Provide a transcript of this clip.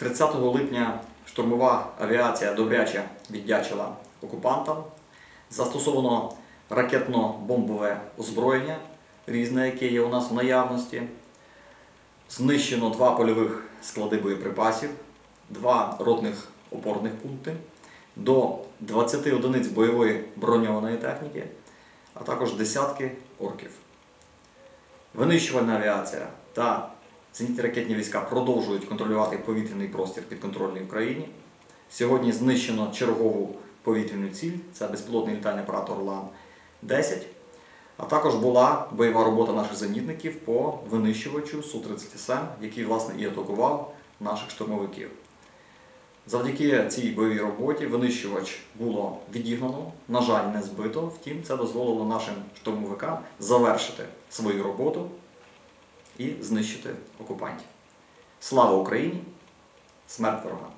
30 липня штурмова авіація добряче віддячила окупантам. Застосовано ракетно-бомбове озброєння, різне, яке є у нас в наявності. Знищено два польових склади боєприпасів, два ротних опорних пункти, до 20 одиниць бойової броньованої техніки, а також десятки орків. Винищувальна авіація та зенітні ракетні війська продовжують контролювати повітряний простір підконтрольний Україні. Сьогодні знищено чергову повітряну ціль, це безпілотний літальний апарат Орлан-10. А також була бойова робота наших зенітників по винищувачу Су-37, який, власне, і атакував наших штурмовиків. Завдяки цій бойовій роботі винищувач було відігнано, на жаль, не збито. Втім, це дозволило нашим штурмовикам завершити свою роботу і знищити окупантів. Слава Україні! Смерть ворогам!